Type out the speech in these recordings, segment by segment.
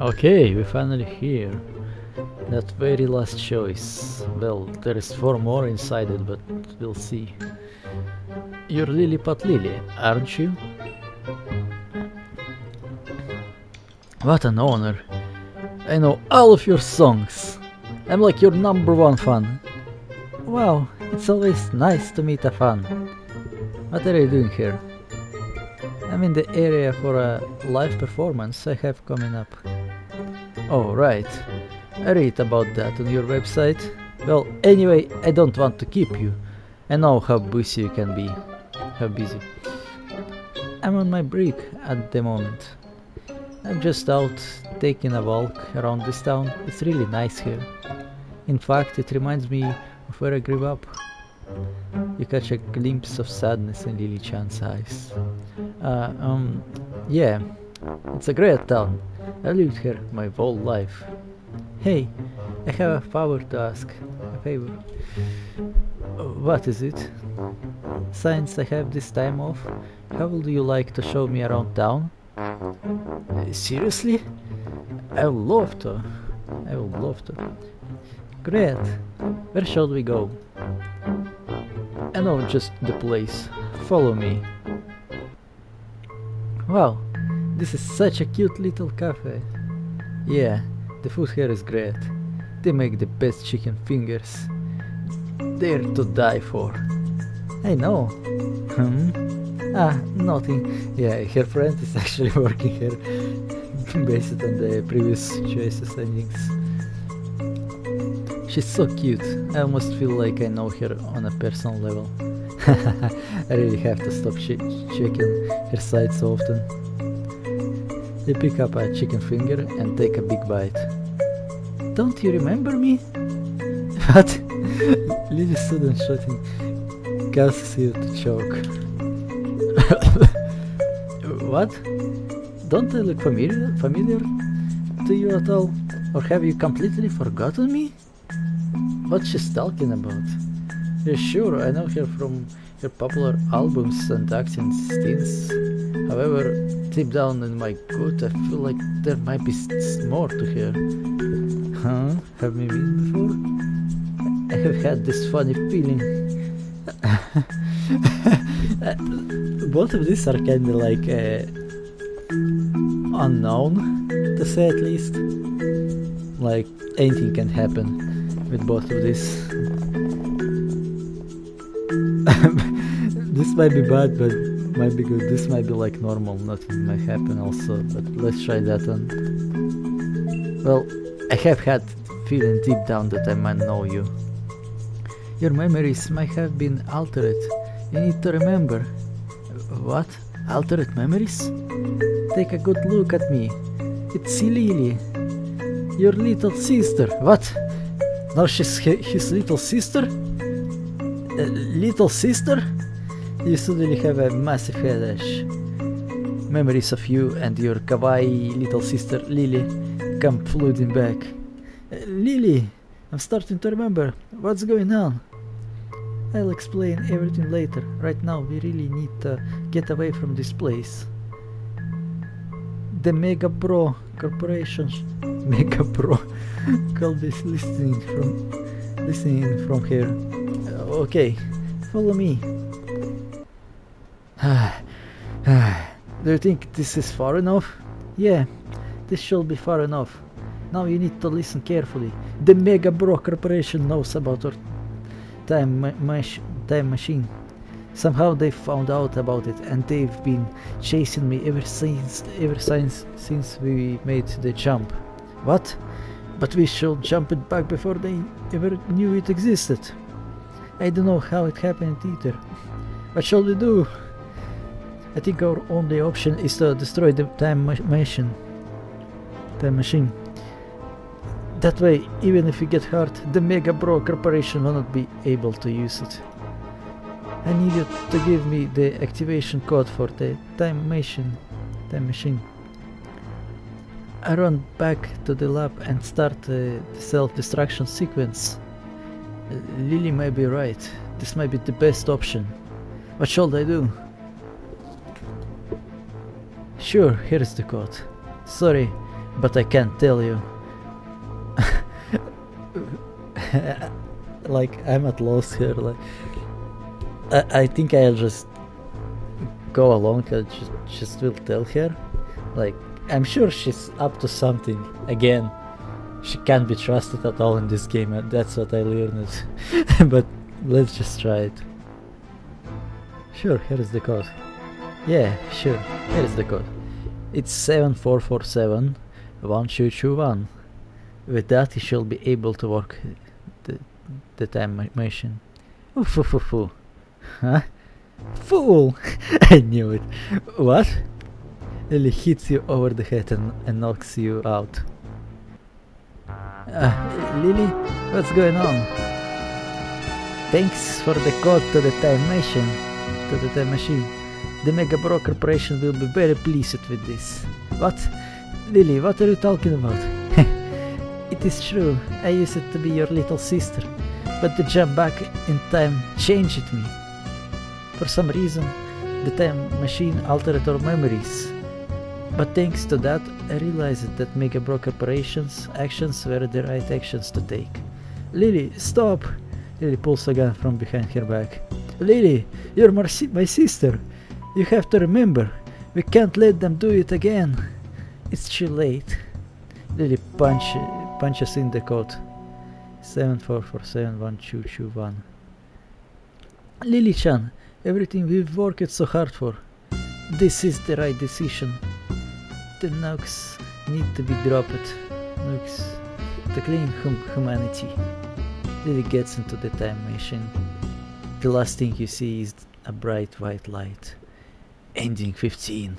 Okay, we finally here. That very last choice. Well, there is four more inside it, but we'll see. You're Lily Lilliput Lily, aren't you? What an honor. I know all of your songs. I'm like your number one fan. Wow, it's always nice to meet a fan. What are you doing here? I'm in the area for a live performance I have coming up. Oh, right. I read about that on your website. Well, anyway, I don't want to keep you. I know how busy you can be. How busy. I'm on my break at the moment. I'm just out taking a walk around this town. It's really nice here. In fact, it reminds me of where I grew up. You catch a glimpse of sadness in Lily Chan's eyes. Uh, um, yeah, it's a great town. I lived here my whole life. Hey, I have a favor to ask. A favor. What is it? Since I have this time off, how would you like to show me around town? Seriously? I would love to. I would love to. Great. Where shall we go? I know just the place. Follow me. Wow, this is such a cute little cafe. Yeah, the food here is great. They make the best chicken fingers. They're to die for. I know. Hmm? Ah, nothing. Yeah, her friend is actually working here based on the previous choices think. She's so cute. I almost feel like I know her on a personal level. I really have to stop ch checking her site so often. They pick up a chicken finger and take a big bite. Don't you remember me? What? Lily sudden shouting causes you to choke. what? Don't I look familiar, familiar to you at all? Or have you completely forgotten me? What she's talking about? Yeah, sure, I know her from her popular albums and acting stints. However, deep down in my gut, I feel like there might be more to her. Huh? Have we been before? I have had this funny feeling. Both of these are kinda like uh, unknown, to say at least. Like anything can happen with both of these. this might be bad, but might be good. This might be like normal, nothing might happen also, but let's try that one. Well, I have had feeling deep down that I might know you. Your memories might have been altered. You need to remember. What? Altered memories? Take a good look at me. It's Lily. Your little sister. What? Now she's his little sister? Uh, little sister? You suddenly have a massive headache. Memories of you and your kawaii little sister Lily come flooding back. Uh, Lily, I'm starting to remember. What's going on? I'll explain everything later. Right now, we really need to get away from this place. The Mega Pro Corporation, Mega Pro, call this listening from listening from here. Uh, okay, follow me. Do you think this is far enough? Yeah, this should be far enough. Now you need to listen carefully. The Mega Bro Corporation knows about our time, ma time machine. Somehow they found out about it and they've been chasing me ever since ever since since we made the jump. What? But we should jump it back before they ever knew it existed. I don't know how it happened either. What shall we do? I think our only option is to destroy the time machine. Time machine. That way, even if we get hurt, the Mega Bro Corporation will not be able to use it. I need you to give me the activation code for the time machine. Time machine. I run back to the lab and start uh, the self-destruction sequence. Uh, Lily may be right. This might be the best option. What should I do? Sure, here's the code. Sorry, but I can't tell you. like I'm at loss here. Like I, I think I'll just go along. I just just will tell her. Like I'm sure she's up to something. Again, she can't be trusted at all in this game. and That's what I learned. but let's just try it. Sure, here is the code. Yeah, sure, here is the code. It's 7447 1221. With that you shall be able to work the, the time machine. Ooh, foo, foo, foo. Huh? Fool! I knew it. What? Lily hits you over the head and, and knocks you out. Uh, Lily, what's going on? Thanks for the code to the time machine. To the time machine. The Mega Bro Corporation will be very pleased with this. What? Lily, what are you talking about? it is true, I used to be your little sister, but the jump back in time changed me. For some reason, the time machine altered our memories. But thanks to that, I realized that Mega Bro Corporation's actions were the right actions to take. Lily, stop! Lily pulls a gun from behind her back. Lily, you're my, my sister! You have to remember, we can't let them do it again. It's too late. Lily punch, punches in the code. 74471221. Lily-chan, everything we've worked so hard for. This is the right decision. The nukes need to be dropped. Nukes to clean hum humanity. Lily gets into the time machine. The last thing you see is a bright white light. Ending 15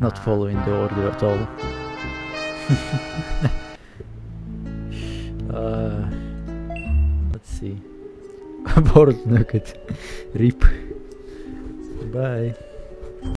not following the order at all. uh, let's see. World Nuked. Rip. Bye.